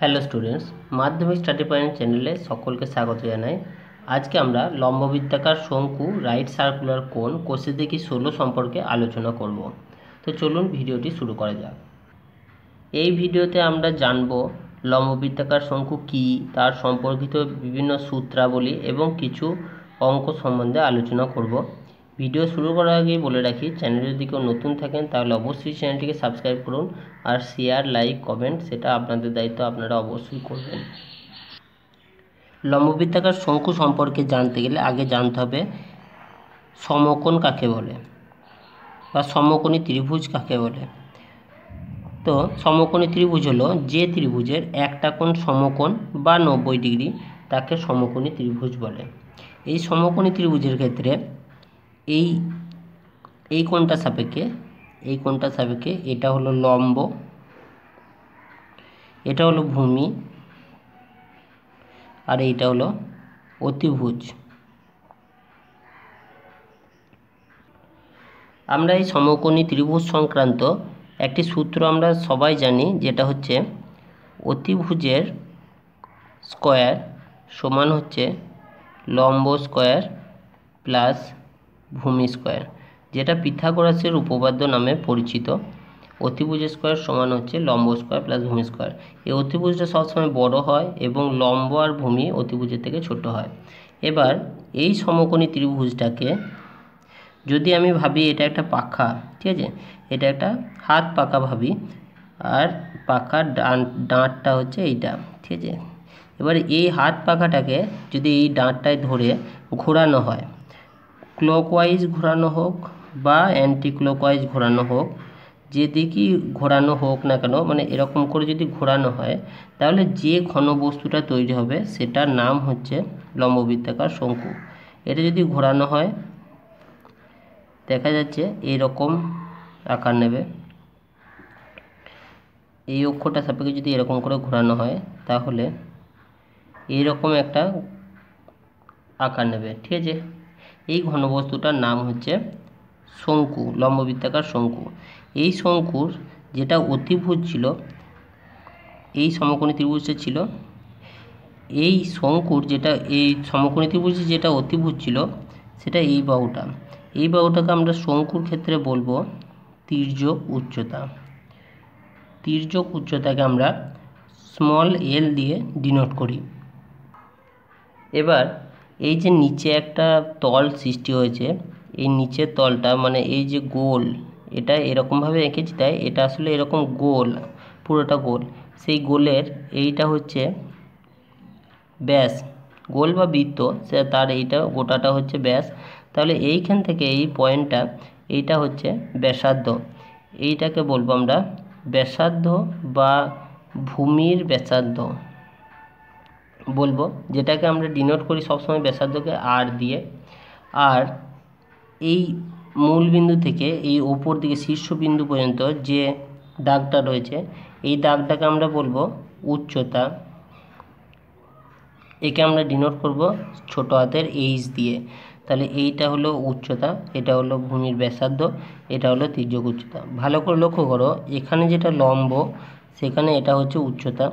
Hello students, Madhyamik study point চ্যানেলে সকলকে স্বাগত জানাই। আজকে আমরা লম্ববৃত্তাকার শঙ্কু রাইট সার্কুলার কোণ কোষে দেখি ষোলো সম্পর্কে আলোচনা করব। তো চলুন ভিডিওটি শুরু করা যাক। এই ভিডিওতে আমরা জানব লম্ববৃত্তাকার শঙ্কু কী, তার সম্পর্কিত বিভিন্ন সূত্রাবলী এবং কিছু অঙ্ক সম্বন্ধে আলোচনা করব। ভিডিও শুরু করার আগে বলে রাখি চ্যানেলে যদি কেউ নতুন থাকেন, তাহলে অবশ্যই চ্যানেলটিকে সাবস্ক্রাইব করুন আর শেয়ার লাইক কমেন্ট সেটা আপনাদের দায়িত্ব, আপনারা অবশ্যই করবেন। লম্ববৃত্তাকার শঙ্কু সম্পর্কে জানতে গেলে আগে জানতে হবে, সমকোণ কাকে বলে বা সমকোণী ত্রিভুজ কাকে বলে? তো সমকোণী ত্রিভুজ হলো যে ত্রিভুজের একটা কোণ সমকোণ বা নব্বই ডিগ্রি তাকে সমকোণী ত্রিভুজ বলে। এই সমকোণী ত্রিভুজের ক্ষেত্রে এই এই কোণটা সাপেক্ষে, এই কোণটা সাপেক্ষে এটা হলো লম্ব, এটা হলো ভূমি, আর এইটা হলো অতিভুজ। আমরা এই সমকোণী ত্রিভুজ সংক্রান্ত একটি সূত্র আমরা সবাই জানি, যেটা হচ্ছে অতিভুজের স্কোয়ার সমান হচ্ছে লম্ব স্কোয়ার প্লাস ভূমি স্কোয়ার, যেটা পিথাগোরাসের উপপাদ্য নামে পরিচিত। অতিভুজ স্কোয়ার সমান হচ্ছে লম্ব স্কোয়ার প্লাস ভূমি স্কোয়ার। এই অতিভুজটা সবসময় বড় হয় এবং লম্ব আর ভূমি অতিভুজের থেকে ছোট হয়। এবার এই সমকোণী ত্রিভুজটাকে যদি আমি ভাবি এটা একটা পাখা, ঠিক আছে? এটা একটা হাত পাকা ভাবি, আর পাখার ডান ডাঁটটা হচ্ছে এইটা, ঠিক আছে? এবার এই হাত পাখাটাকে যদি এই ডাঁটটায় ধরে ঘোরানো হয় ক্লকওয়াইজ ঘোরানো হোক বা অ্যান্টি ক্লকওয়াইজ ঘোরানো হোক যেদিকেই ঘোরানো হোক না কেন মানে এরকম করে যদি ঘোরানো হয়, তাহলে যে ঘন বস্তুটা তৈরি হবে সেটার নাম হচ্ছে লম্ববৃত্তাকার শঙ্কু। এটা যদি ঘোরানো হয়, দেখা যাচ্ছে এরকম আকার নেবে। এই অক্ষরটা সাপেক্ষে যদি এরকম করে ঘোরানো হয়, তাহলে এইরকম একটা আকার নেবে, ঠিক আছে? এই ঘনবস্তুটার নাম হচ্ছে শঙ্কু, লম্ববৃত্তাকার শঙ্কু। এই শঙ্কুর যেটা অতিভুজ ছিল, এই সমকোণী ত্রিভুজটা ছিল, এই শঙ্কুর যেটা, এই সমকোণী ত্রিভুজে যেটা অতিভুজ ছিল, সেটা এই বাহুটা। এই বাহুটাকে আমরা শঙ্কুর ক্ষেত্রে বলব তির্যক উচ্চতা। তির্যক উচ্চতাকে আমরা স্মল এল দিয়ে ডিনোট করি। এবার এই যে নিচে একটা তল সৃষ্টি হয়েছে, এই নিচের তলটা মানে এই যে গোল, এটা এরকমভাবে এঁকেছি, তাই এটা আসলে এরকম গোল, পুরোটা গোল। সেই গোলের এইটা হচ্ছে ব্যাস, গোল বা বৃত্ত, সে তার এইটা, গোটাটা হচ্ছে ব্যাস। তাহলে এইখান থেকে এই পয়েন্টটা, এইটা হচ্ছে ব্যাসার্ধ। এইটাকে বলব আমরা ব্যাসার্ধ বা ভূমির ব্যাসার্ধ। বলব, যেটাকে আমরা ডিনোট করি সবসময় ব্যাসার্ধকে আর দিয়ে, আর এই মূল বিন্দু থেকে এই ওপর দিকে শীর্ষবিন্দু পর্যন্ত যে দাগটা রয়েছে, এই দাগটাকে আমরা বলব উচ্চতা। একে আমরা ডিনোট করব ছোট হাতের এইচ দিয়ে। তাহলে এইটা হলো উচ্চতা, এটা হলো ভূমির ব্যাসার্ধ, এটা হলো তির্যক উচ্চতা। ভালো করে লক্ষ্য করো, এখানে যেটা লম্ব, সেখানে এটা হচ্ছে উচ্চতা।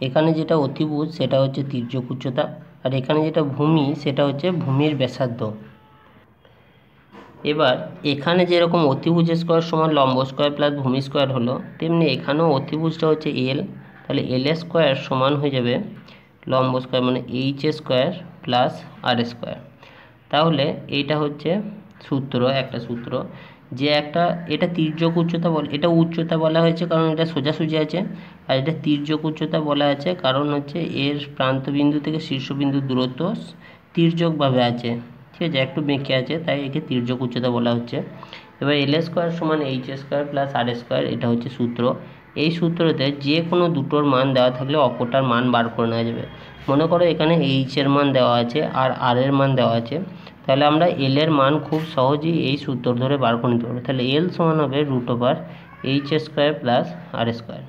এখানে যেটা অতিভুজ, সেটা হচ্ছে তির্যক উচ্চতা আর এখানে যেটা ভূমি, সেটা হচ্ছে ভূমির ব্যাসার্ধ। এবার, এখানে যেরকম অতিভুজ স্কোয়ার সমান লম্ব স্কোয়ার প্লাস ভূমি স্কোয়ার হলো, তেমনি এখানেও অতিভুজটা হচ্ছে এল তাহলে এল স্কোয়ার সমান হয়ে যাবে লম্ব স্কোয়ার মানে H square plus R square তাহলে এইটা হচ্ছে সূত্র, একটা সূত্র। যে একটা, এটা তির্যক উচ্চতা বলে, এটা উচ্চতা বলা হয়েছে কারণ এটা সোজাসুজি আছে, আর এটা তির্যক উচ্চতা বলা আছে কারণ হচ্ছে এর প্রান্তবিন্দু থেকে শীর্ষবিন্দুর দূরত্ব তির্যকভাবে আছে। ঠিক আছে, একটু বেঁকে আছে, তাই একে তির্যক উচ্চতা বলা হচ্ছে। এবার এল স্কোয়ার সমান H square plus R square এটা হচ্ছে সূত্র। এই সূত্রতে যে কোনো দুটোর মান দেওয়া থাকলে অপরটার মান বার করে নেওয়া যাবে। মনে করো এখানে এইচের মান দেওয়া আছে আর আর এর মান দেওয়া আছে। তাহলে আমরা এল এর মান খুব সহজেই এই সূত্র ধরে বার করে নিতে পারব। তাহলে এল সমান হবে root over H square plus R square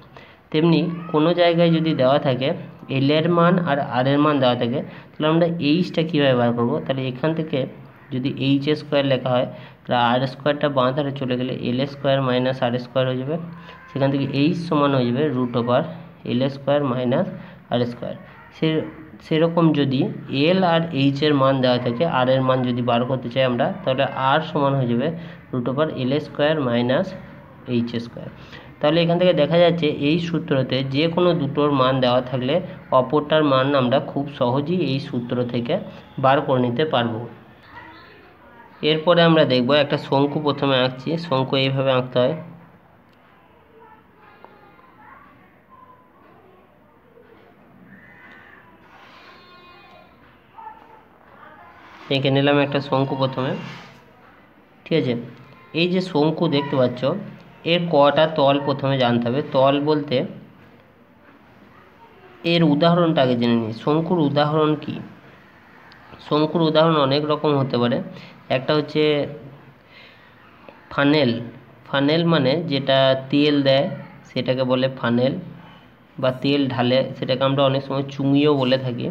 তেমনি কোনো জায়গায় যদি দেওয়া থাকে এল এর মান আর আর এর মান দেওয়া থাকে, তাহলে আমরা এইচটা কীভাবে বার করব? তাহলে এখান থেকে যদি এইচ স্কোয়ার লেখা হয়, তাহলে আর স্কোয়ারটা বাঁ ধারে চলে গেলে L square minus R square হয়ে যাবে। সেখান থেকে এইচ সমান হয়ে যাবে root over L square minus R square সে সেরকম যদি এল আর এইচ এর মান দেওয়া থাকে আর এর মান যদি বার করতে চাই আমরা, তাহলে আর সমান হয়ে যাবে root over L square minus H square তাহলে এখান থেকে দেখা যাচ্ছে এই সূত্রতে যে কোনো দুটোর মান দেওয়া থাকলে অপরটার মান আমরা খুব সহজেই এই সূত্র থেকে বার করে নিতে পারব। এরপরে আমরা দেখব একটা শঙ্কু প্রথমে আঁকছি। শঙ্কু এইভাবে আঁকতে হয়। এঁকে নিলাম একটা শঙ্কু প্রথমে। ঠিক আছে? এই যে শঙ্কু দেখতে পাচ্ছ, এর কটা তল প্রথমে জানতে হবে। তল বলতে এর উদাহরণটা আগে জেনে নিই। শঙ্কুর উদাহরণ কি? শঙ্কুর উদাহরণ অনেক রকম হতে পারে। একটা হচ্ছে ফানেল। ফানেল মানে যেটা তেল দেয়, সেটাকে বলে ফানেল বা তেল ঢালে, সেটাকে আমরা অনেক সময় চুঙিও বলে থাকি।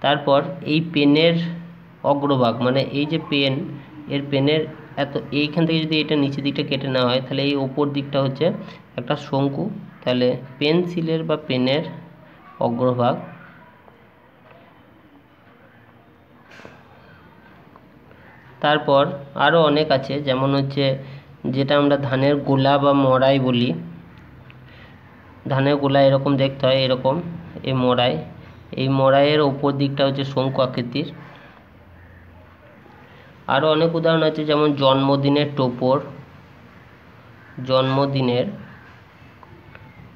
তারপর এই পেনের অগ্রভাগ মানে এই যে পেন, এর পেনের এত, এইখান থেকে যদি এটা নিচের দিকটা কেটে নেওয়া হয়, তাহলে এই ওপর দিকটা হচ্ছে একটা শঙ্কু। তাহলে পেন্সিলের বা পেনের অগ্রভাগ তারপর আরও অনেক আছে, যেমন হচ্ছে যেটা আমরা ধানের গোলা বা মড়াই বলি। ধানের গোলা এরকম দেখতে হয়, এরকম, এই মড়াই। এই মড়াইয়ের ওপর দিকটা হচ্ছে শঙ্কু আকৃতির। আরও অনেক উদাহরণ আছে, যেমন জন্মদিনের টোপর জন্মদিনের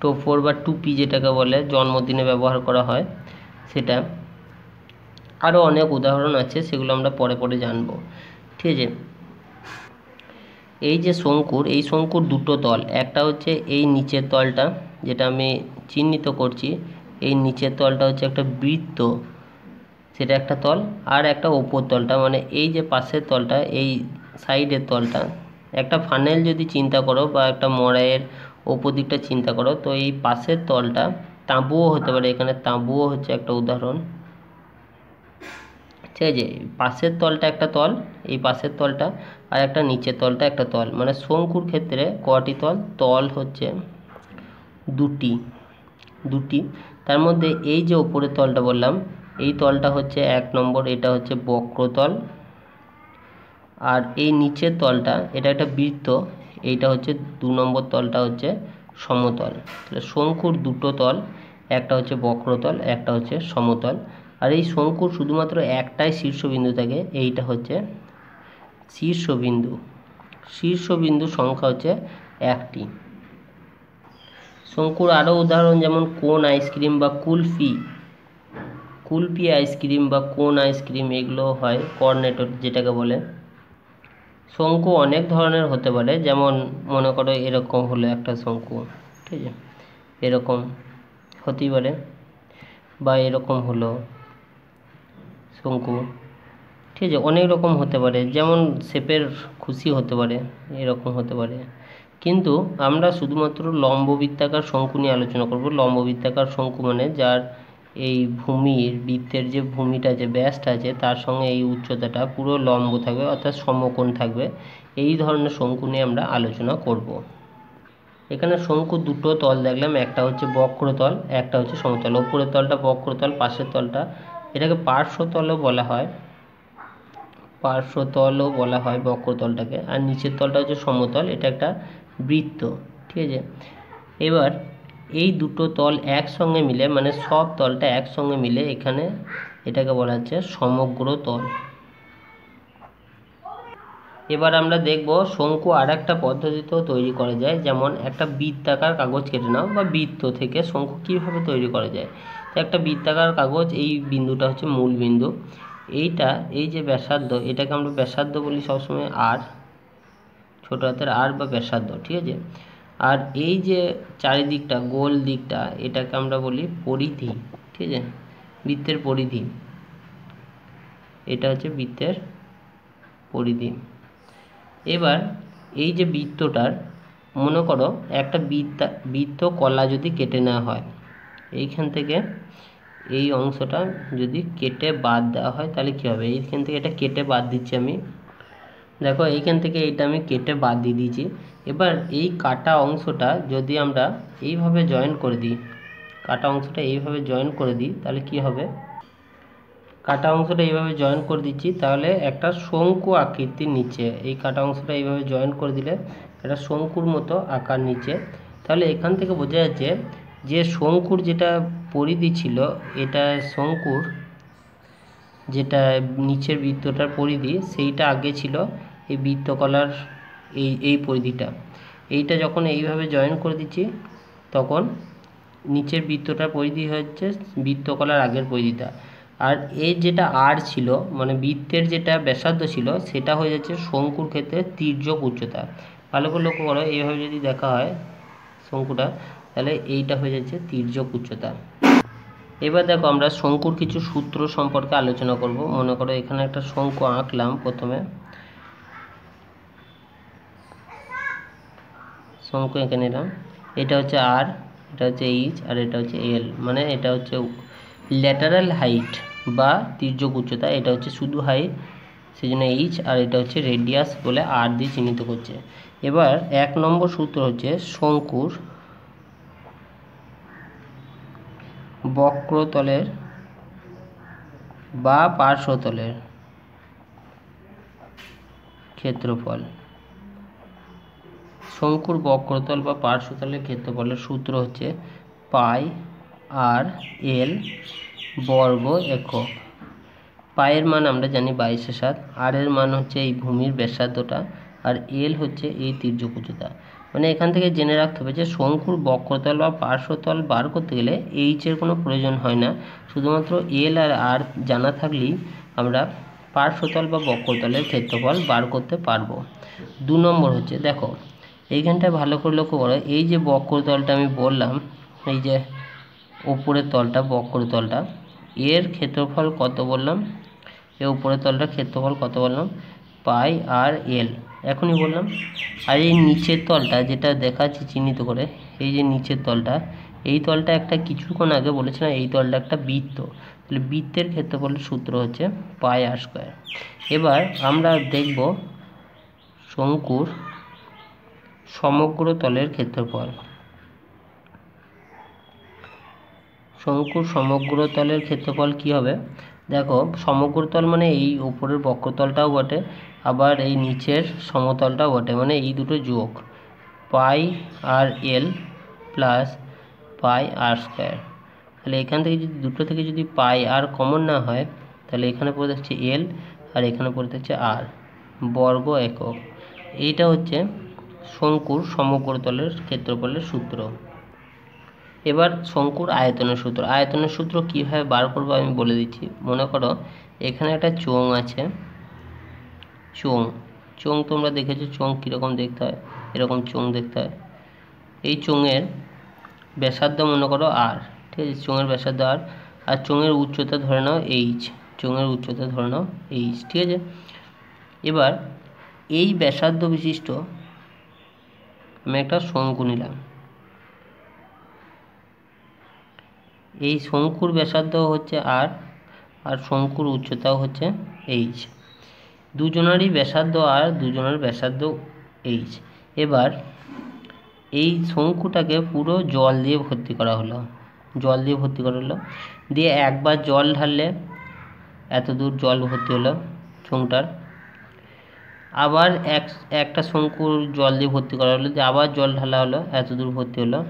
টোপর বা টুপি যেটাকে বলে, জন্মদিনে ব্যবহার করা হয় সেটা। আরও অনেক উদাহরণ আছে, সেগুলো আমরা পরে পরে জানব। ঠিক আছে? এই যে শঙ্কুর, এই শঙ্কুর দুটো তল, একটা হচ্ছে এই নিচের তলটা, যেটা আমি চিহ্নিত করছি, এই নিচের তলটা হচ্ছে একটা বৃত্ত। সেটা একটা তল আর একটা ওপর তলটা মানে এই যে পাশের তলটা, এই সাইডের তলটা। একটা ফানেল যদি চিন্তা করো বা একটা মড়াইয়ের ওপর দিকটা চিন্তা করো, তো এই পাশের তলটা তাঁবুও হতে পারে। এখানে তাঁবুও হচ্ছে একটা উদাহরণ। ঠিক আছে, পাশের তলটা একটা তল, এই পাশের তলটা, আর একটা নিচের তলটা একটা তল। মানে শঙ্কুর ক্ষেত্রে কটি তল? তল হচ্ছে দুটি দুটি। তার মধ্যে এই যে ওপরের তলটা বললাম এই তলটা হচ্ছে এক নম্বর, এটা হচ্ছে বক্রতল। আর এই নিচের তলটা, এটা একটা বৃত্ত, এইটা হচ্ছে দু নম্বর তলটা হচ্ছে সমতল। তাহলে শঙ্কুর দুটো তল, একটা হচ্ছে বক্রতল, একটা হচ্ছে সমতল। আর এই শঙ্কুর শুধুমাত্র একটাই শীর্ষবিন্দু থাকে, এইটা হচ্ছে শীর্ষবিন্দু। শীর্ষবিন্দু সংখ্যা হচ্ছে একটি। শঙ্কুর আরও উদাহরণ যেমন কোন আইসক্রিম বা কুলফি কুলপি আইসক্রিম বা কোন আইসক্রিম এগুলো হয় কর্নেটর যেটাকে বলে। শঙ্কু অনেক ধরনের হতে পারে, যেমন মনে করো এরকম হলো একটা শঙ্কু, ঠিক আছে? এরকম হতেই পারে। বা এরকম হলো শঙ্কু, ঠিক আছে? অনেক রকম হতে পারে, যেমন শেপের খুশি হতে পারে, এরকম হতে পারে। কিন্তু আমরা শুধুমাত্র লম্ববৃত্তাকার শঙ্কু নিয়ে আলোচনা করব। লম্ববৃত্তাকার শঙ্কু মানে যার এই ভূমির, বৃত্তের যে ভূমিটা যে ব্যাসটা আছে, তার সঙ্গে এই উচ্চতাটা পুরো লম্ব থাকবে, অর্থাৎ সমকোণ থাকবে। এই ধরনের শঙ্কু নিয়ে আমরা আলোচনা করব। এখানে শঙ্কু দুটো তল দেখলাম, একটা হচ্ছে বক্রতল, একটা হচ্ছে সমতল। ওপরের তলটা বক্রতল, পাশের তলটা এটাকে পার্শ্বতলও বলা হয়। পার্শ্বতলও বলা হয় বক্রতলটাকে। আর নিচের তলটা হচ্ছে সমতল, এটা একটা বৃত্ত, ঠিক আছে? এবার এই দুটো তল একসঙ্গে মিলে মানে সব তলটা একসঙ্গে মিলে এখানে এটাকে বলা হচ্ছে সমগ্র তল। এবার আমরা দেখব শঙ্কু আর একটা পদ্ধতিতেও তৈরি করা যায়, যেমন একটা বৃত্তাকার কাগজ কেটে নাও বা বৃত্ত থেকে শঙ্কু কীভাবে তৈরি করা যায়। তো একটা বৃত্তাকার কাগজ, এই বিন্দুটা হচ্ছে মূল বিন্দু। এইটা, এই যে ব্যাসার্ধ, এটাকে আমরা ব্যাসার্ধ বলি সবসময়, আর, ছোট হাতের আর বা ব্যাসার্ধ, ঠিক আছে? আর এই যে চারিদিকটা, গোল দিকটা, এটাকে আমরা বলি পরিধি, ঠিক আছে? বৃত্তের পরিধি। এটা হচ্ছে বৃত্তের পরিধি। এবার এই যে বৃত্তটার, মনে করো একটা বৃত্তা, বৃত্ত কলা যদি কেটে নেওয়া হয়, এইখান থেকে এই অংশটা যদি কেটে বাদ দেওয়া হয়, তাহলে কী হবে? এইখান থেকে এটা কেটে বাদ দিচ্ছি আমি। দেখো, এইখান থেকে এইটা আমি কেটে বাদ দিয়ে দিয়েছি। এবার এই কাটা অংশটা যদি আমরা এইভাবে জয়েন করে দিই, কাটা অংশটা এইভাবে জয়েন করে দিই, তাহলে কি হবে? কাটা অংশটা এইভাবে জয়েন করে দিচ্ছি, তাহলে একটা শঙ্কু আকৃতির নিচে, এই কাটা অংশটা এইভাবে জয়েন করে দিলে একটা শঙ্কুর মতো আকার নিচে। তাহলে এখান থেকে বোঝা যাচ্ছে যে শঙ্কুর যেটা পরিধি ছিল, এটা শঙ্কুর যেটা নিচের বৃত্তটার পরিধি, সেইটা আগে ছিল, এই বৃত্তকলার এই এই পরিধিটা। এইটা যখন এইভাবে জয়েন করে দিচ্ছি, তখন নিচের বৃত্তটার পরিধি হচ্ছে বৃত্তকলার আগের পরিধিটা। আর এর যেটা আর ছিল মানে বৃত্তের যেটা ব্যাসার্ধ ছিল, সেটা হয়ে যাচ্ছে শঙ্কুর ক্ষেত্রে তির্যক উচ্চতা। ভালো করে লক্ষ্য করো, এইভাবে যদি দেখা হয় শঙ্কুটা, তাহলে এইটা হয়ে যাচ্ছে তির্যক উচ্চতা। এবার দেখো, আমরা শঙ্কুর কিছু সূত্র সম্পর্কে আলোচনা করব। মনে করো এখানে একটা শঙ্কু আঁকলাম প্রথমে। শঙ্কু এঁকে নিলাম। এটা হচ্ছে আর এটা হচ্ছে এইচ আর এটা হচ্ছে এল মানে এটা হচ্ছে ল্যাটারাল হাইট বা তির্যক উচ্চতা এটা হচ্ছে শুধু হাইট সেই জন্য এইচ আর এটা হচ্ছে রেডিয়াস বলে আর দিয়ে চিহ্নিত করছে। এবার এক নম্বর সূত্র হচ্ছে শঙ্কুর বক্রতলের বা পার্শ্বতলের ক্ষেত্রফল। শঙ্কুর বক্রতল বা পার্শ্বতলের ক্ষেত্রফলের সূত্র হচ্ছে পাই আর এল বর্গ একক। পায়ের মান আমরা জানি বাইশে সাত, আর এর মান হচ্ছে এই ভূমির ব্যাসার্ধটা, আর এল হচ্ছে এই তির্যক উচ্চতা মানে এখান থেকে জেনে রাখতে হবে যে শঙ্কুর বক্রতল বা পার্শ্বতল বার করতে গেলে এইচের কোনো প্রয়োজন হয় না। শুধুমাত্র এল আর আর জানা থাকলেই আমরা পার্শ্বতল বা বক্রতলের ক্ষেত্রফল বার করতে পারব। দু নম্বর হচ্ছে, দেখো এইখানটায় ভালো করে লক্ষ্য করো। এই যে বক্রতলটা আমি বললাম, এই যে উপরের তলটা বক্রতলটা এর ক্ষেত্রফল কত বললাম? এর উপরের তলটার ক্ষেত্রফল কত বললাম? পাই আর এল। এখনই বললাম। আর এই নিচের তলটা যেটা দেখাচ্ছি চিহ্নিত করে, এই যে নিচের তলটা, এই তলটা একটা কিছুক্ষণ আগে বলেছিলাম এই তলটা একটা বৃত্ত। তাহলে বৃত্তের ক্ষেত্রফলের সূত্র হচ্ছে পাই আর স্কোয়ার। এবার আমরা দেখব শঙ্কুর সমগ্র তলের ক্ষেত্রফল। শঙ্কুর সমগ্র তলের ক্ষেত্রফল কি হবে? দেখো, সমগ্র তল মানে এই উপরের বক্রতলটাও বটে, আবার এই নিচের সমতলটাও বটে মানে এই দুটো যোগ পাই আর এল প্লাস পাই আর স্কোয়ার। তাহলে এখান থেকে যদি দুটো থেকে যদি পাই আর কমন না হয়, তাহলে এখানে পড়ে থাকছে এল আর এখানে পড়ে থাকছে আর, বর্গ একক। এইটা হচ্ছে শঙ্কুর সমগ্র তলের ক্ষেত্রফলের সূত্র। এবার শঙ্কুর আয়তনের সূত্র। আয়তনের সূত্র কীভাবে বার করব আমি বলে দিচ্ছি। মনে করো, এখানে একটা চোং আছে। চোং চোং তোমরা দেখেছ চোং কীরকম দেখতে হয়? এরকম চোং দেখতে হয়। এই চোঙের ব্যাসার্ধ মনে করো আর ঠিক আছে? চোঙের ব্যাসার্ধ আর আর চোঙের উচ্চতা ধরে নাও এইচ চোঙের উচ্চতা ধরে নাও এইচ ঠিক আছে? এবার এই ব্যাসার্ধ বিশিষ্ট আমি একটা শঙ্কু নিলাম। এই শঙ্কুর ব্যাসার্ধ হচ্ছে আর আর শঙ্কুর উচ্চতাও হচ্ছে এইচ দুজনারই ব্যাসার্ধ আর দুজনের ব্যাসার্ধ এইচ এবার এই শঙ্কুটাকে পুরো জল দিয়ে ভর্তি করা হলো। জল দিয়ে ভর্তি করা হলো। দিয়ে একবার জল ঢাললে এত দূর জল ভর্তি হলো চোঙটার আবার এক, একটা শঙ্কুর জল দিয়ে ভর্তি করা হলো, দিয়ে আবার জল ঢালা হলো, এত দূর ভর্তি হলো,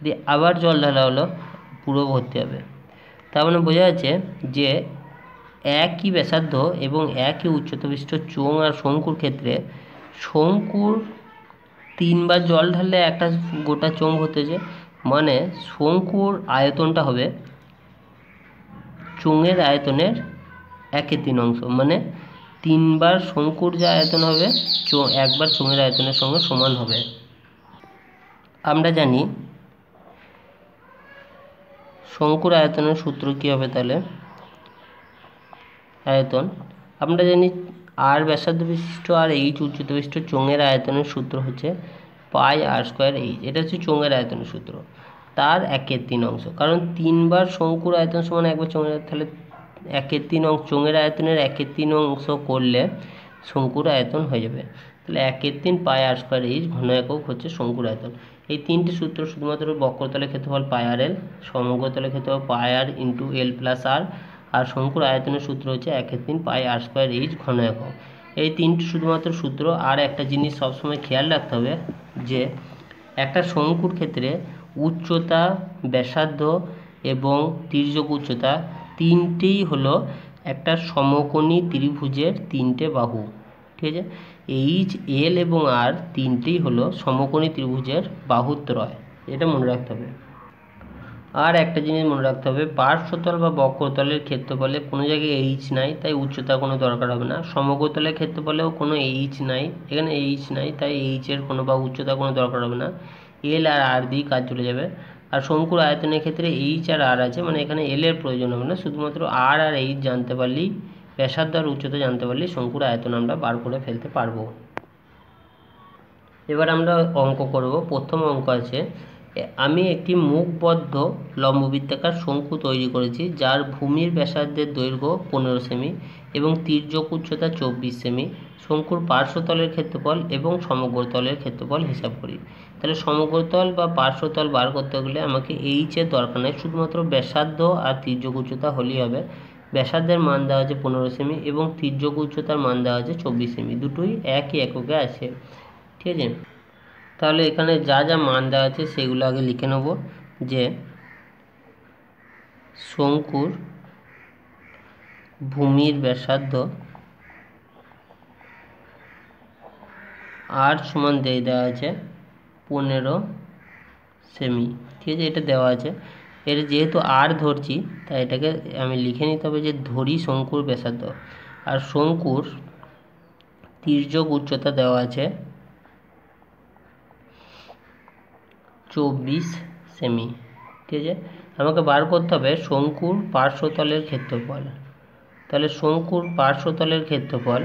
দিয়ে আবার জল ঢালা হলো, পুরো ভর্তি হবে। তার মানে বোঝা যাচ্ছে যে একই ব্যাসার্ধ এবং একই উচ্চতা বিশিষ্ট চোঙ আর শঙ্কুর ক্ষেত্রে শঙ্কুর তিনবার জল ঢাললে একটা গোটা চোঙ হতেছে মানে শঙ্কুর আয়তনটা হবে চোঙের আয়তনের একে তিন অংশ মানে তিনবার শঙ্কুর যে আয়তন হবে একবার চোঙের আয়তনের সঙ্গে সমান হবে। আমরা জানি শঙ্কুর আয়তনের সূত্র কী হবে তাহলে? আয়তন। আমরা জানি আর ব্যাসার্ধ বিশিষ্ট আর এইচ উচ্চতা বিশিষ্ট চোঙের আয়তনের সূত্র হচ্ছে পাই আর স্কোয়ার এইচ। এটা হচ্ছে চোঙের আয়তনের সূত্র। তার একের তিন অংশ। কারণ তিনবার শঙ্কুর আয়তন সমান, একবার চোঙের তাহলে একের তিন অংশ চোঙের আয়তনের একের তিন অংশ করলে শঙ্কুর আয়তন হয়ে যাবে। তাহলে একের তিন পাই আর স্কোয়ার এইচ ঘন একক হচ্ছে শঙ্কুর আয়তন। এই তিনটি সূত্র শুধুমাত্র বক্রতলের ক্ষেত্রফল পাই আর এল সমগ্রতলের ক্ষেত্রফল পাই আর ইন্টু এল প্লাস আর আর শঙ্কুর আয়তনের সূত্র হচ্ছে একের তিন পাই আর স্কোয়ার এইচ ঘন একক। এই তিনটি শুধুমাত্র সূত্র আর একটা জিনিস সবসময় খেয়াল রাখতে হবে, যে একটা শঙ্কুর ক্ষেত্রে উচ্চতা, ব্যাসার্ধ এবং তির্যক উচ্চতা তিনটেই হলো একটা সমকোণী ত্রিভুজের তিনটে বাহু, ঠিক আছে? এইচ এল এবং আর তিনটেই হলো সমকোণী ত্রিভুজের বাহুত্রয়, এটা মনে রাখতে হবে। আর একটা জিনিস মনে রাখতে হবে পার্শ্বতল বা বক্রতলের ক্ষেত্রফলে কোনো জায়গায় এইচ নাই, তাই উচ্চতা কোনো দরকার হবে না। সমগ্রতলের ক্ষেত্রফলেও কোনো এইচ নাই, এখানে এইচ নাই, তাই এইচের কোনো বা উচ্চতা কোনো দরকার হবে না। এল আর আর দিয়ে কাজ চলে যাবে। আর শঙ্কুর আয়তনের ক্ষেত্রে এইচ আর আর আছে মানে এখানে এল এর প্রয়োজন হবে না। শুধুমাত্র আর আর এইচ জানতে পারলেই, ব্যাসার্ধ আর উচ্চতা জানতে পারলেই শঙ্কুর আয়তন আমরা বার করে ফেলতে পারব। এবার আমরা অঙ্ক করব। প্রথম অঙ্ক আছে আমি একটি মুখবদ্ধ লম্ববৃত্তাকার শঙ্কু তৈরি করেছি, যার ভূমির ব্যাসার্ধের দৈর্ঘ্য পনেরো সেমি এবং তির্যক উচ্চতা চব্বিশ সেমি। শঙ্কুর পার্শ্বতলের ক্ষেত্রফল এবং সমগ্রতলের ক্ষেত্রফল হিসাব করি। তাহলে সমগ্রতল বা পার্শ্বতল বার করতে গেলে আমাকে এইচের দরকার নেই। শুধুমাত্র ব্যাসার্ধ আর তির্যক উচ্চতা হলেই হবে। ব্যাসার্ধের মান দেওয়া আছে পনেরো সেমি এবং তির্যক উচ্চতার মান দেওয়া আছে চব্বিশ সেমি। দুটোই একই এককে আছে। ঠিক আছে? তাহলে এখানে যা যা মান দেওয়া আছে সেগুলো আগে লিখে নেব। যে শঙ্কুর ভূমির ব্যাসার্ধ আর সমান দিয়ে দেওয়া আছে পনেরো সেমি ঠিক আছে? এটা দেওয়া আছে। এর যেহেতু আর ধরছি, তাই এটাকে আমি লিখে নিতে হবে যে ধরি শঙ্কুর ব্যাসার্ধ। আর শঙ্কুর তির্যক উচ্চতা দেওয়া আছে চব্বিশ সেমি ঠিক আছে? আমাকে বার করতে হবে শঙ্কুর পার্শ্বতলের ক্ষেত্রফল। তাহলে শঙ্কুর পার্শ্বতলের ক্ষেত্রফল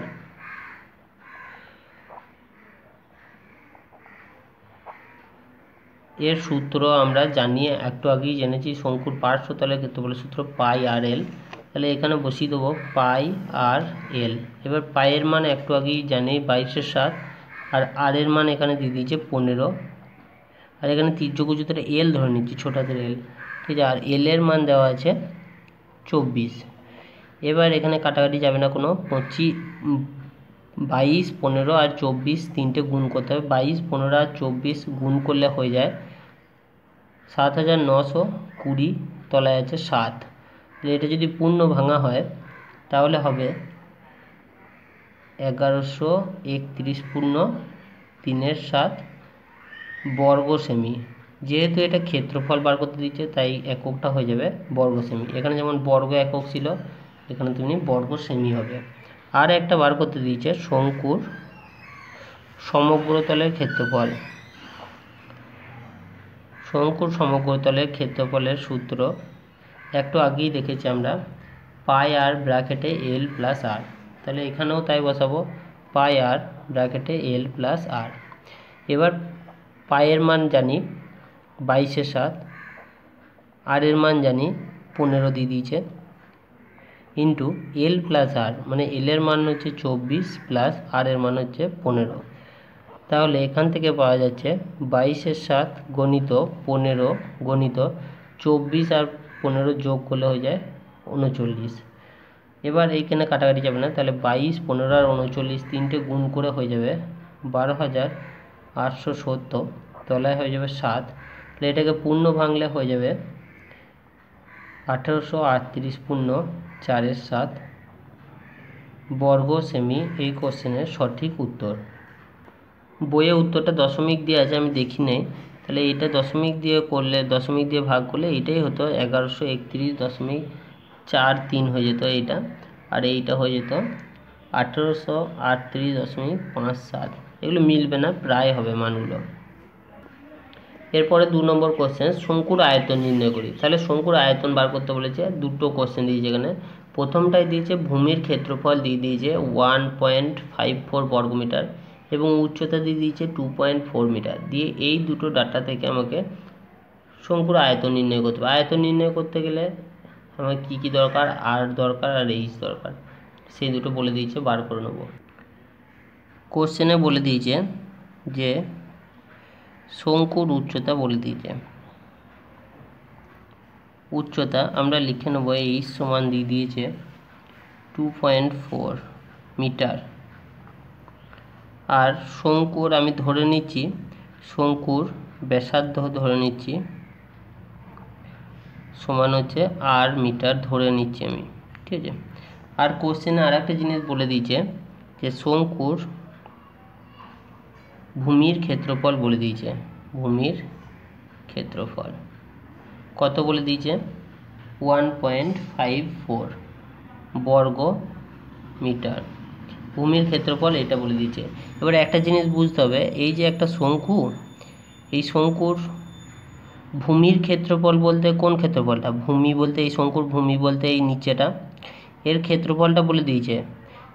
এর সূত্র আমরা জানিয়ে একটু আগেই জেনেছি, শঙ্কুর পার্শ্বতলের ক্ষেত্রফলের সূত্র পাই আর এল। তাহলে এখানে বসিয়ে দেবো পাই আর এল। এবার পায়ের মান একটু আগেই জানি বাইশের সাত, আর আর এর মান এখানে দিয়ে দিয়েছে পনেরো। আর এখানে তির্যক এল ধরে নিচ্ছি, ছোটাদের এল। ঠিক আছে, আর এল এর মান দেওয়া আছে চব্বিশ। এবার এখানে কাটাকাটি যাবে না কোনো, পঁচিশ বাইশ, পনেরো আর চব্বিশ তিনটে গুণ করতে হবে। বাইশ, পনেরো আর চব্বিশ গুণ করলে হয়ে যায় সাত হাজার নশো কুড়ি, তলায় আছে সাত। এটা যদি পূর্ণ ভাঙা হয়, তাহলে হবে এগারোশো একত্রিশ পূর্ণ তিনের সাত বর্গ সেমি। যেহেতু এটা ক্ষেত্রফল বার করতে দিচ্ছে, তাই এককটা হয়ে যাবে বর্গ সেমি। এখানে যেমন বর্গ একক ছিল, এখানে তুমি বর্গ সেমি হবে। আর একটা বার করতে দিয়েছে, শঙ্কুর সমগ্রতলের ক্ষেত্রফল। শঙ্কুর সমগ্রতলের ক্ষেত্রফলের সূত্র একটু আগেই দেখেছি আমরা, পাই আর ব্র্যাকেটে এল প্লাস আর। তাহলে এখানেও তাই বসাবো, পাই আর ব্র্যাকেটে এল প্লাস আর। এবার পায়ের মান জানি বাইশে সাত, আর এর মান জানি পনেরো দিয়ে দিয়েছে। ইন্টু এল প্লাস আর মানে এল এর মান হচ্ছে চব্বিশ প্লাস আর এর মান হচ্ছে পনেরো। তাহলে এখান থেকে পাওয়া যাচ্ছে বাইশের সাত গণিত পনেরো গণিত চব্বিশ আর পনেরো যোগ করলে হয়ে যায় উনচল্লিশ। এবার এইখানে কাটাকাটি যাবে না, তাহলে বাইশ, পনেরো আর উনচল্লিশ তিনটে গুণ করে হয়ে যাবে বারো হাজার আটশো সত্তর, তলায় হয়ে যাবে সাত। তাহলে এটাকে পূর্ণ ভাঙলে হয়ে যাবে আঠেরোশো আটত্রিশ পূর্ণ চারের সাত। বর্গ সেমি এই কোশ্চেনের সঠিক উত্তর। বইয়ে উত্তরটা দশমিক দিয়ে আছে, আমি দেখি নেই। তাহলে এটা দশমিক দিয়ে করলে, দশমিক দিয়ে ভাগ করলে এটাই হতো এগারোশো একত্রিশ দশমিক চার তিন হয়ে যেত এইটা। আর এইটা হয়ে যেত আঠেরোশো আটত্রিশ দশমিক পাঁচ সাত। এগুলো মিলবে না, প্রায় হবে মানগুলো। এরপরে দু নম্বর কোশ্চেন শঙ্কুর আয়তন নির্ণয় করি। তাহলে শঙ্কুর আয়তন বার করতে বলেছে, দুটো কোশ্চেন দিয়েছে এখানে। প্রথমটাই দিয়েছে ভূমির ক্ষেত্রফল দিয়ে দিয়েছে ওয়ান পয়েন্ট ফাইভ ফোর বর্গমিটার এবং উচ্চতা দিয়ে দিয়েছে টু পয়েন্ট ফোর মিটার। দিয়ে এই দুটো ডাটা থেকে আমাকে শঙ্কুর আয়তন নির্ণয় করতে হবে। আয়তন নির্ণয় করতে গেলে আমার কী কী দরকার? আর দরকার আর এইচ দরকার। সেই দুটো বলে দিয়েছে, বার করে নেব। কোশ্চেনে বলে দিয়েছে যে শঙ্কুর উচ্চতা বলে দিয়েছে। উচ্চতা আমরা লিখে নেব এই সমান দিয়ে দিয়েছে টু পয়েন্ট ফোর মিটার। আর শঙ্কুর আমি ধরে নিচ্ছি, শঙ্কুর ব্যাসার্ধ ধরে নিচ্ছি, সমান হচ্ছে আর মিটার ধরে নিচ্ছি আমি, ঠিক আছে? আর কোশ্চেনে আর একটা জিনিস বলে দিয়েছে যে শঙ্কুর ভূমির ক্ষেত্রফল বলে দিয়েছে, ভূমির ক্ষেত্রফল। কত বলে দিয়েছে? ওয়ান পয়েন্ট ফাইভ ফোর বর্গ মিটার। ভূমির ক্ষেত্রফল এটা বলে দিয়েছে। এবার একটা জিনিস বুঝতে হবে, এই যে একটা শঙ্কু এই শঙ্কুর ভূমির ক্ষেত্রফল বলতে কোন ক্ষেত্রফলটা? ভূমি বলতে এই শঙ্কুর, ভূমি বলতে এই নিচেটা। এর ক্ষেত্রফলটা বলে দিয়েছে।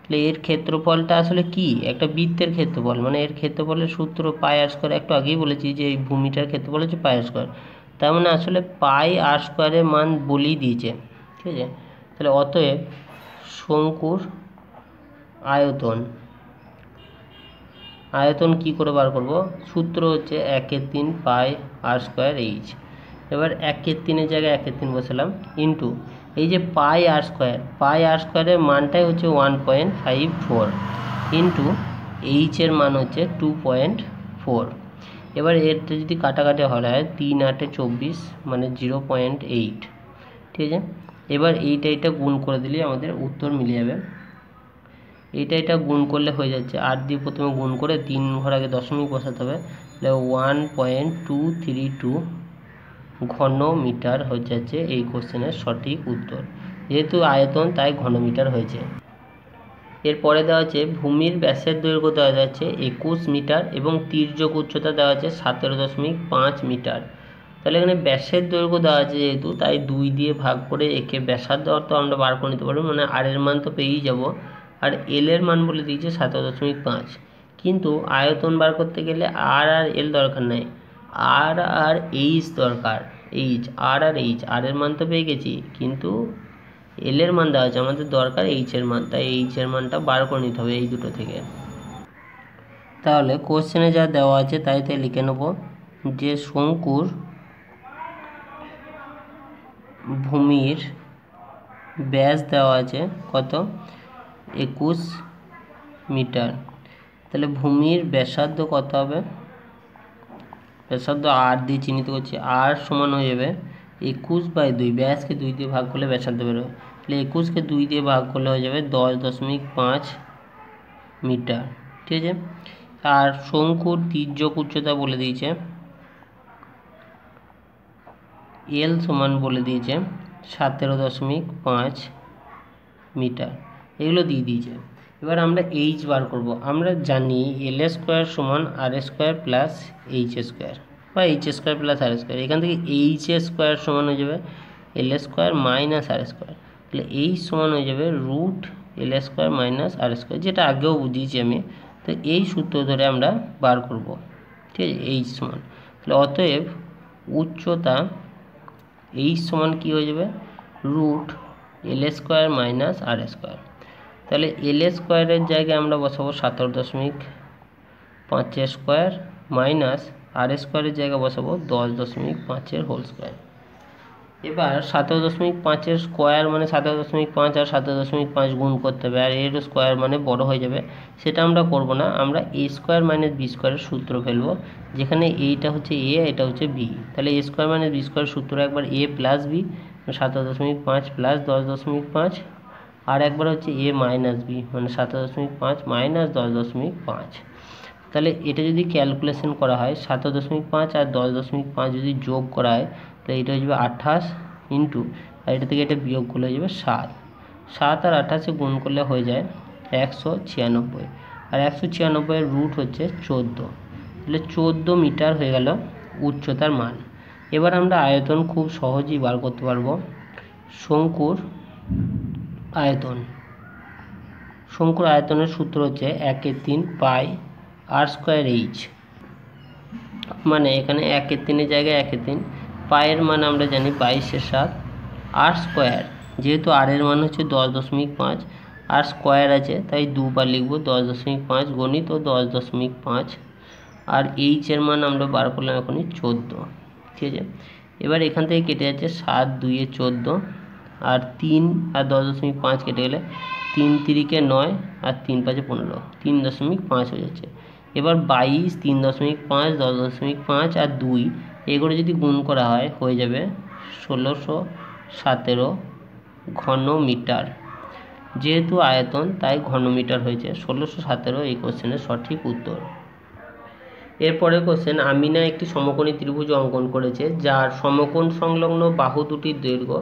তাহলে এর ক্ষেত্রফলটা আসলে কি? একটা বৃত্তের ক্ষেত্রফল। মানে এর ক্ষেত্রফলের সূত্র পাই আর স্কোয়ার একটু আগেই বলেছি যে এই ভূমিটার ক্ষেত্রফল হচ্ছে স্কোয়ার তার মানে আসলে পাই আর স্কোয়ারের মান বলেই দিয়েছে, ঠিক আছে? তাহলে অতএব শঙ্কুর আয়তন আয়তন কি করে বার করব? সূত্র হচ্ছে একের তিন পাই আর স্কোয়ার এইচ এবার একের তিনের জায়গায় একের তিন বসালাম ইন্টু এই যে পাই আর স্কোয়ার পাই আর স্কোয়ারের মানটাই হচ্ছে one point five four into এইচের মান হচ্ছে টু পয়েন্ট ফোর এবার এরটা যদি কাটাকাটি হয় তিন আটে চব্বিশ মানে জিরো পয়েন্ট এইট ঠিক আছে? এবার এইটা এইটা গুণ করে দিলেই আমাদের উত্তর মিলে যাবে। এইটা এটা গুণ করলে হয়ে যাচ্ছে আট দিয়ে প্রথমে গুণ করে তিন ঘর আগে দশমিক বসাতে হবে, তাহলে one point two three two ঘন মিটার হয়ে যাচ্ছে এই কোশ্চেনের সঠিক উত্তর। যেহেতু আয়তন, তাই ঘনমিটার হয়েছে। এরপরে দেওয়া আছে, ভূমির ব্যাসের দৈর্ঘ্য দেওয়া যাচ্ছে একুশ মিটার এবং তির্যক উচ্চতা দেওয়া আছে সতেরো দশমিক পাঁচ মিটার। তাহলে এখানে ব্যাসের দৈর্ঘ্য দেওয়া আছে যেহেতু, তাই দুই দিয়ে ভাগ করে একে ব্যাসার্ধ অর্থ আমরা বার করে নিতে পারব মানে আর এর মান তো পেয়েই যাব। আর এল এর মান বলে দিয়েছে সতেরো দশমিক পাঁচ। কিন্তু আয়তন বার করতে গেলে আর আর এল দরকার নাই। আর আর এইচ দরকার, এইচ, আর আর এইচ, আর এর মান তো পেয়ে গেছি, কিন্তু এল এর মান দেওয়া আছে, আমাদের দরকার এইচ এর মান, তাই এইচ এর মানটা বার করে নিতে হবে এই দুটো থেকে। তাহলে কোশ্চেনে যা দেওয়া আছে তাই তাই লিখে নেব, যে শঙ্কুর ভূমির ব্যাস দেওয়া আছে কত? একুশ মিটার। তাহলে ভূমির ব্যাসার্ধ কত হবে? ব্যাসার্ধ আর দিয়ে চিহ্নিত করছি আর সমান হয়ে যাবে একুশ বাই দুই, ব্যাসকে দুই দিয়ে ভাগ করলে ব্যাসার্ধ বেরোবে তাহলে একুশকে দুই দিয়ে ভাগ করলে হয়ে যাবে দশ দশমিক পাঁচ মিটার, ঠিক আছে? আর শঙ্কুর তির্যক উচ্চতা বলে দিয়েছে এল সমান বলে দিয়েছে সতেরো দশমিক পাঁচ মিটার, এগুলো দিয়ে দিয়েছে। এবার আমরা এইচ বার করব। আমরা জানি এল স্কোয়ার সমান R square plus H square বা H square plus R square এখান থেকে এইচ স্কোয়ার সমান হয়ে যাবে L square minus R square তাহলে এইচ সমান হয়ে যাবে root L square minus R square যেটা আগেও বুঝিয়েছি আমি। তো এই সূত্র ধরে আমরা বার করব। ঠিক আছে? এইচ সমান। তাহলে অতএব উচ্চতা এইচ সমান কী হয়ে যাবে? Root L square minus R square তাহলে এল স্কোয়ারের জায়গায় আমরা বসাবো সতেরো দশমিক পাঁচের স্কোয়ার মাইনাস আর স্কোয়ারের জায়গায় বসাবো দশ দশমিক পাঁচের হোল স্কোয়ার এবার সতেরো দশমিক পাঁচের স্কোয়ার মানে সতেরো দশমিক পাঁচ আর সতেরো দশমিক পাঁচ গুণ করতে হবে, আর এর স্কোয়ার মানে বড় হয়ে যাবে। সেটা আমরা করব না, আমরা এ স্কোয়ার মাইনাস বি স্কোয়ারের সূত্র ফেলব, যেখানে এইটা হচ্ছে এ এটা হচ্ছে বি তাহলে এ স্কোয়ার মাইনাস বি স্কোয়ারের সূত্র একবার এ প্লাস বি সতেরো দশমিক পাঁচ প্লাস দশ দশমিক পাঁচ, আর একবার হচ্ছে এ মাইনাস বি মানে সতেরো দশমিক পাঁচ মাইনাস দশ দশমিক পাঁচ। তাহলে এটা যদি ক্যালকুলেশন করা হয়, সতেরো দশমিক পাঁচ আর দশ দশমিক পাঁচ যদি যোগ করা হয় তাহলে এটা হয়ে যাবে আঠাশ ইন্টু আর এটা থেকে এটা বিয়োগ করলে হয়ে যাবে সাত। সাত আর আঠাশে গুণ করলে হয়ে যায় একশো ছিয়ানব্বই। আর একশো ছিয়ানব্বইয়ের রুট হচ্ছে চোদ্দ। তাহলে চোদ্দ মিটার হয়ে গেল উচ্চতার মান। এবার আমরা আয়তন খুব সহজেই বার করতে পারব। শঙ্কুর আয়তন। শঙ্কুর আয়তনের সূত্র হচ্ছে একের তিন পাই আর স্কোয়ার এইচ মানে এখানে একের তিনের জায়গায় একের তিন। পায়ের মান আমরা জানি বাইশের সাত। আর স্কোয়ার, যেহেতু আর এর মান হচ্ছে দশ দশমিক পাঁচ, আর স্কোয়ার আছে, তাই দুবার লিখব দশ দশমিক পাঁচ গণিত ও দশ দশমিক পাঁচ। আর এইচের মান আমরা বার করলাম এখনই চোদ্দ। ঠিক আছে? এবার এখান থেকে কেটে যাচ্ছে সাত দুইয়ে চোদ্দ। আর তিন আর দশ দশমিক পাঁচ কেটে গেলে তিন তিরিকে নয় আর তিন পাঁচে পনেরো। তিন দশমিক পাঁচ হয়ে যাচ্ছে। এবার বাইশ, তিন দশমিক পাঁচ, দশ দশমিক পাঁচ আর দুই এগুলো যদি গুণ করা হয়, হয়ে যাবে ষোলোশো সতেরো ঘন মিটার যেহেতু আয়তন, তাই ঘনমিটার হয়েছে। ষোলোশো সতেরো এই কোশ্চেনের সঠিক উত্তর। এরপরের কোশ্চেন আমিনা একটি সমকোণী ত্রিভুজ অঙ্কন করেছে, যার সমকোণ সংলগ্ন বাহু দুটির দৈর্ঘ্য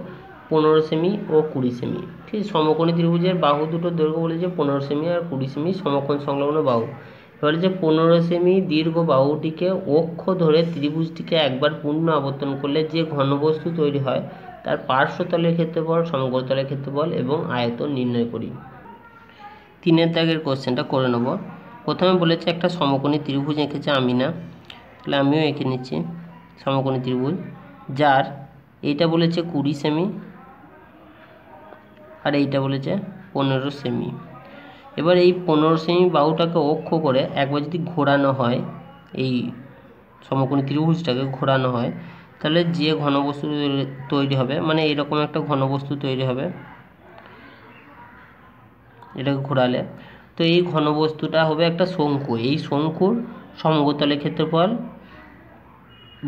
পনেরো সেমি ও কুড়ি সেমি। ঠিক, সমকোণী ত্রিভুজের বাহু দুটোর দৈর্ঘ্য বলেছে পনেরো সেমি আর কুড়ি সেমি সমকোণ সংলগ্ন বাহু। এবারে যে পনেরো সেমি দীর্ঘ বাহুটিকে অক্ষ ধরে ত্রিভুজটিকে একবার পূর্ণ আবর্তন করলে যে ঘনবস্তু তৈরি হয়, তার পার্শ্বতলের ক্ষেত্রফল সমগ্রতলের ক্ষেত্রফল এবং আয়তন নির্ণয় করি। তিনের দাগের কোশ্চেনটা করে নেব। প্রথমে বলেছে একটা সমকোণী ত্রিভুজ এঁকেছে আমি না তাহলে আমিও এঁকে নিচ্ছি সমকোণী ত্রিভুজ। যার, এইটা বলেছে কুড়ি সেমি আর এইটা বলেছে পনেরো সেমি। এবার এই পনেরো সেমি বাহুটাকে অক্ষ করে একবার যদি ঘোরানো হয়, এই সমকোণী ত্রিভুজটাকে ঘোরানো হয়, তাহলে যে ঘনবস্তু তৈরি হবে মানে এরকম একটা ঘনবস্তু তৈরি হবে, এটাকে ঘোরালে। তো এই ঘনবস্তুটা হবে একটা শঙ্কু। এই শঙ্কুর সমগতলের ক্ষেত্রফল,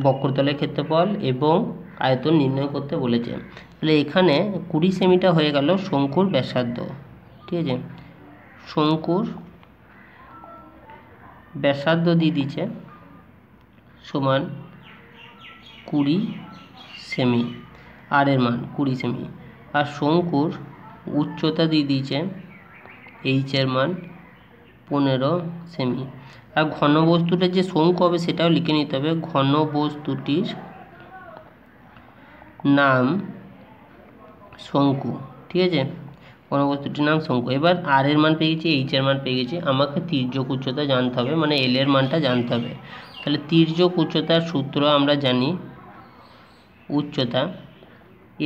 বক্রতলের ক্ষেত্রফল এবং আয়তন নির্ণয় করতে বলেছে। তাহলে এখানে কুড়ি সেমিটা হয়ে গেল শঙ্কুর ব্যাসার্ধ, ঠিক আছে? শঙ্কুর ব্যাসার্ধ দিয়ে দিচ্ছে সমান কুড়ি সেমি আর এর মান কুড়ি সেমি। আর শঙ্কুর উচ্চতা দিয়ে দিয়েছে এইচের মান পনেরো সেমি। আর ঘনবস্তুটার যে শঙ্কু হবে সেটাও লিখে নিতে হবে। ঘনবস্তুটির নাম শঙ্কু, ঠিক আছে? ঘনবস্তুটির নাম শঙ্কু এবার আর এর মান পেয়ে গেছি এইচ এর মান পেয়ে গেছি। আমাকে তির্যক উচ্চতা জানতে হবে মানে এল এর মানটা জানতে হবে। তাহলে তির্যক উচ্চতার সূত্র আমরা জানি উচ্চতা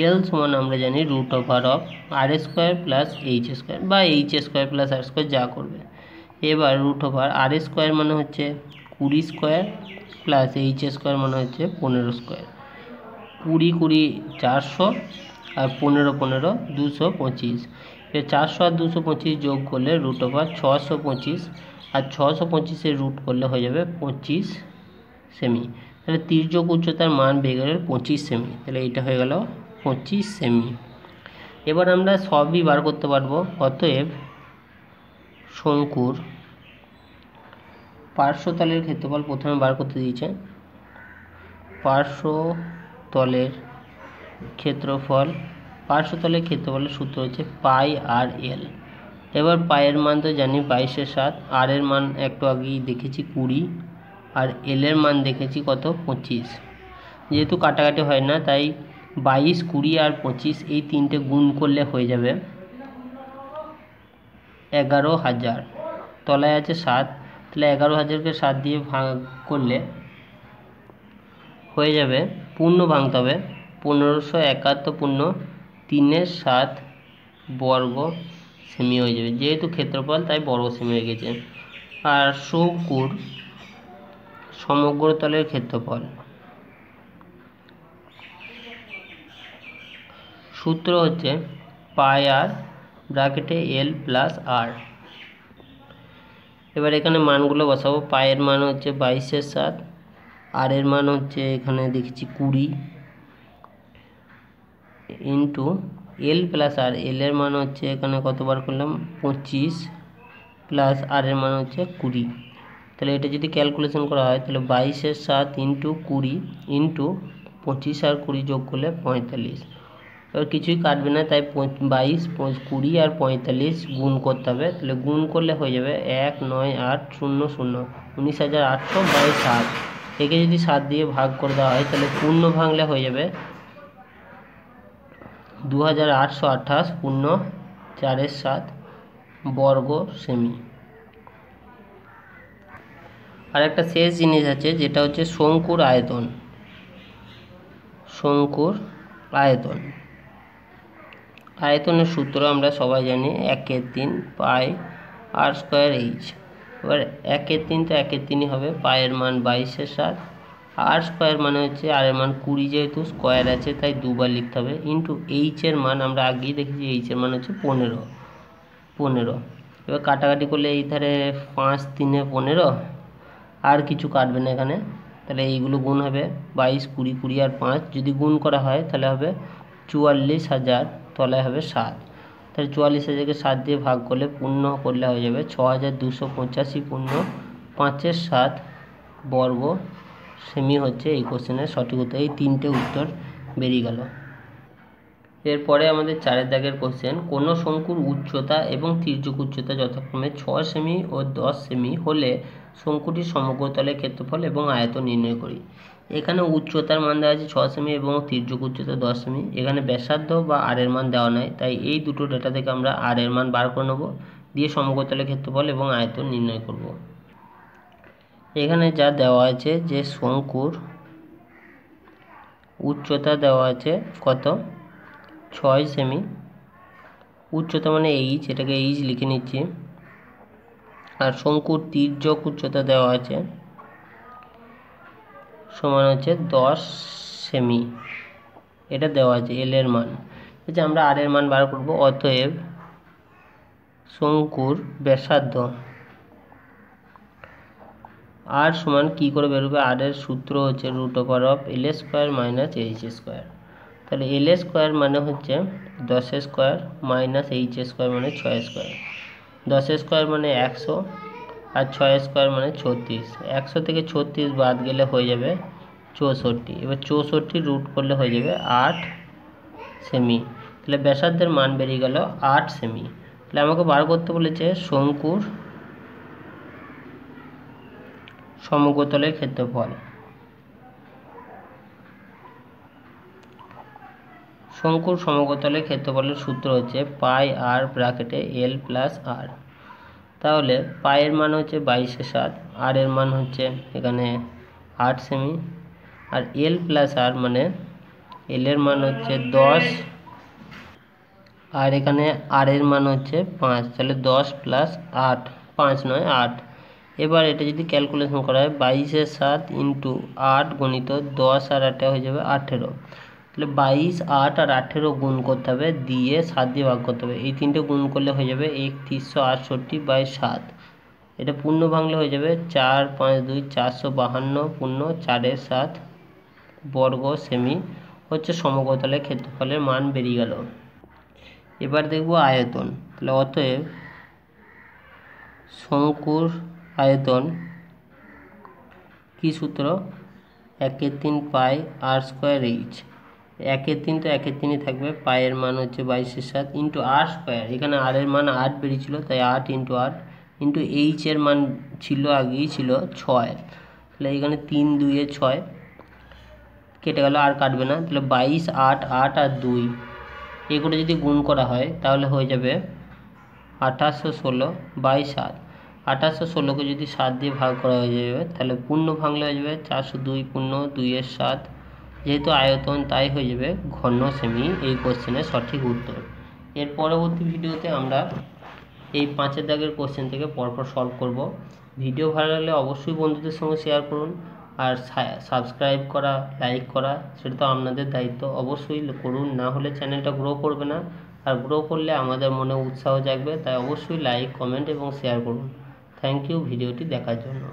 এল সমান আমরা জানি root over of R square plus H square বা H square plus R square যা করবে। এবার রুট ওভার আর স্কোয়ার মানে হচ্ছে কুড়ি স্কোয়ার প্লাস এইচ স্কোয়ার মানে হচ্ছে পনেরো স্কোয়ার কুড়ি কুড়ি চারশো আর পনেরো পনেরো দুশো পঁচিশ। চারশো আর দুশো পঁচিশ যোগ করলে রুট ওভার ছশো পঁচিশ। আর ছশো পঁচিশে রুট করলে হয়ে যাবে পঁচিশ সেমি তাহলে তির্যক উচ্চতার মান বেড়ে গেল পঁচিশ সেমি তাহলে এটা হয়ে গেল পঁচিশ সেমি এবার আমরা সবই বার করতে পারব। অতএব শঙ্কুর পার্শ্বতলের ক্ষেত্রফল প্রথমে বার করতে দিয়েছে। পার্শ্বতলের ক্ষেত্রফল, পার্শ্বতলের ক্ষেত্রফলের সূত্র হচ্ছে পাই আর এল। এবার পায়ের মান তো জানি বাইশের সাত, আর এর মান একটু আগেই দেখেছি কুড়ি, আর এল এর মান দেখেছি কত? পঁচিশ। যেহেতু কাটাকাটি হয় না, তাই বাইশ, কুড়ি আর পঁচিশ এই তিনটে গুণ করলে হয়ে যাবে এগারো হাজার। তলায় আছে সাত, তাহলে এগারো হাজারকে সাত দিয়ে ভাগ করলে হয়ে যাবে, পূর্ণ ভাঙতে হবে। পনেরোশো একাত্তর পূর্ণ তিনের সাত বর্গ সেমি হয়ে যাবে। যেহেতু ক্ষেত্রফল, তাই বর্গ সেমি হয়ে গেছে। আর শঙ্কুর সমগ্র তলের ক্ষেত্রফল। সূত্র হচ্ছে পাই আর ব্র্যাকেটে এল প্লাস আর। এবার এখানে মানগুলো বসাবো। পায়ের মান হচ্ছে বাইশের সাত, আর এর মান হচ্ছে এখানে দেখছি কুড়ি। ইন্টু এল প্লাস আর এল এর মান হচ্ছে এখানে কতবার করলাম? পঁচিশ প্লাস আর এর মান হচ্ছে কুড়ি। তাহলে এটা যদি ক্যালকুলেশন করা হয়, তাহলে বাইশের সাত ইন্টু কুড়ি ইন্টু পঁচিশ আর কুড়ি যোগ করলে পঁয়তাল্লিশ। এবার কিছুই কাটবে না, তাই বাইশ কুড়ি আর পঁয়তাল্লিশ গুণ করতে হবে। তাহলে গুণ করলে হয়ে যাবে এক, নয়, আট, শূন্য শূন্য। উনিশ হাজার আটশো বাই সাত। একে যদি সাত দিয়ে ভাগ করে দেওয়া হয়, তাহলে পূর্ণ ভাঙলে হয়ে যাবে দু হাজার আটশো আঠাশ পূর্ণ চারের সাত বর্গ সেমি। আর একটা শেষ জিনিস আছে, যেটা হচ্ছে শঙ্কুর আয়তন। শঙ্কুর আয়তন। আয়তনের সূত্র আমরা সবাই জানি, একের তিন পাই আর স্কোয়ার এইচ। এবার একের তিন তো একের তিনই হবে পায়ের মান বাইশের সাত আর স্কোয়ার মানে হচ্ছে আর এর মান কুড়ি যেহেতু স্কোয়ার আছে, তাই দুবার লিখতে হবে। ইন্টু এইচের মান আমরা আগেই দেখেছি এইচের মান হচ্ছে পনেরো। পনেরো। এবার কাটাকাটি করলে এই ধারে পাঁচ তিনে পনেরো, আর কিছু কাটবে না এখানে। তাহলে এইগুলো গুণ হবে বাইশ, কুড়ি কুড়ি আর পাঁচ। যদি গুণ করা হয়, তাহলে হবে চুয়াল্লিশ হাজার, তলায় হবে সাত। তাহলে চুয়াল্লিশ হাজারকে সাত দিয়ে ভাগ করলে পূর্ণ করলে হয়ে যাবে ছ হাজার দুশো পঁচাশি পূর্ণ পাঁচের সাত বর্গ সেমি হচ্ছে এই কোশ্চেনের সঠিক উত্তর। এই তিনটে উত্তর বেরিয়ে গেল। এরপরে আমাদের চারের দাগের কোশ্চেন, কোনো শঙ্কুর উচ্চতা এবং তির্যক উচ্চতা যথাক্রমে ছ সেমি ও দশ সেমি হলে শঙ্কুটির সমগ্রতলের ক্ষেত্রফল এবং আয়তন নির্ণয় করি। এখানে উচ্চতার মান দেওয়া আছে ছ সেমি এবং তির্যক উচ্চতা দশ সেমি। এখানে ব্যাসার্ধ বা আর এর মান দেওয়া নাই তাই এই দুটো ডেটা থেকে আমরা আর এর মান বার করে নেব, দিয়ে সমগ্রতলের ক্ষেত্রফল এবং আয়তন নির্ণয় করব। এখানে যা দেওয়া আছে যে শঙ্কুর উচ্চতা দেওয়া আছে কত? ছয় সেমি উচ্চতা মানে এইচ এটাকে এইচ লিখে নিচ্ছি। আর শঙ্কুর তির্যক উচ্চতা দেওয়া আছে সমান হচ্ছে দশ সেমি এটা দেওয়া আছে এল এর মান। যে আমরা আর এর মান বার করব। অতএব শঙ্কুর ব্যাসার্ধ আর সমান কী করে বেরোবে? আর এর সূত্র হচ্ছে root over of L square minus H square তাহলে এল স্কোয়ার মানে হচ্ছে দশ স্কোয়ার মাইনাস এইচ স্কোয়ার মানে ছয় স্কোয়ার দশ স্কোয়ার মানে একশো আর ছয় স্কোয়ার মানে ছত্রিশ। একশো থেকে ছত্রিশ বাদ গেলে হয়ে যাবে চৌষট্টি। এবার চৌষট্টি রুট করলে হয়ে যাবে আট সেমি তাহলে ব্যাসার্ধের মান বেরিয়ে গেল আট সেমি তাহলে আমাকে বার করতে বলেছে শঙ্কুর সমগ্রতলের ক্ষেত্রফল। শঙ্কুর সমগ্রতলের ক্ষেত্রফলের সূত্র হচ্ছে পাই আর ব্র্যাকেটে এল প্লাস আর। তাহলে পায়ের মান হচ্ছে বাইশে সাত, আর এর মান হচ্ছে এখানে আট সেমি। আর এল প্লাস আর মানে এল এর মান হচ্ছে দশ, আর এখানে আর এর মান হচ্ছে পাঁচ, তাহলে দশ প্লাস আট, পাঁচ নয় আট। এবার এটা যদি ক্যালকুলেশন করা হয় বাইশের সাত ইন্টু আট গণিত দশ আর আটে হয়ে যাবে আঠেরো। তাহলে বাইশ, আট আর আঠেরো গুণ করতে হবে, দিয়ে সাত দিয়ে ভাগ করতে হবে। এই তিনটে গুণ করলে হয়ে যাবে একত্রিশশো আটষট্টি বাই সাত। এটা পূর্ণ ভাঙলে হয়ে যাবে চার পাঁচ দুই চারশো বাহান্ন পূর্ণ চারের সাত বর্গ সেমি। হচ্ছে সমগ্রতলের ক্ষেত্রফলের মান বেরিয়ে গেল। এবার দেখব আয়তন। তাহলে অতএব শঙ্কুর আয়তন কি সূত্র? একের তিন পাই আর স্কোয়ার এইচ। একের তিন তো একের তিনই থাকবে পায়ের মান হচ্ছে বাইশের সাত ইন্টু আর স্কোয়ার। এখানে আর এর মান আট বেরিয়েছিল, তাই আট ইন্টু আট ইন্টু এইচ এর মান ছিল আগেই ছিল ছয়। তাহলে এখানে তিন দুইয়ে ছয় কেটে গেল, আর কাটবে না। তাহলে বাইশ, আট আট আর দুই এগুলো যদি গুণ করা হয়, তাহলে হয়ে যাবে আঠাশশো ষোলো বাই সাত। আঠাশশো ষোলোকে যদি সাত দিয়ে ভাগ করা হয়ে যাবে, তাহলে পূর্ণ ভাঙলে হয়ে যাবে চারশো দুই পূর্ণ দুইয়ের সাত। যেহেতু আয়তন, তাই হয়ে যাবে ঘন সেমি। এই কোশ্চেনের সঠিক উত্তর। এর পরবর্তী ভিডিওতে আমরা এই পাঁচের দাগের কোশ্চেন থেকে পরপর সলভ করব। ভিডিও ভালো লাগলে অবশ্যই বন্ধুদের সঙ্গে শেয়ার করুন। আর সাবস্ক্রাইব করা লাইক করা, সেটা তো আপনাদের দায়িত্ব। অবশ্যই করুন। না হলে চ্যানেলটা গ্রো করবে না। আর গ্রো করলে আমাদের মনে উৎসাহ জাগবে। তাই অবশ্যই লাইক কমেন্ট এবং শেয়ার করুন। থ্যাংক ইউ ভিডিওটি দেখার জন্য।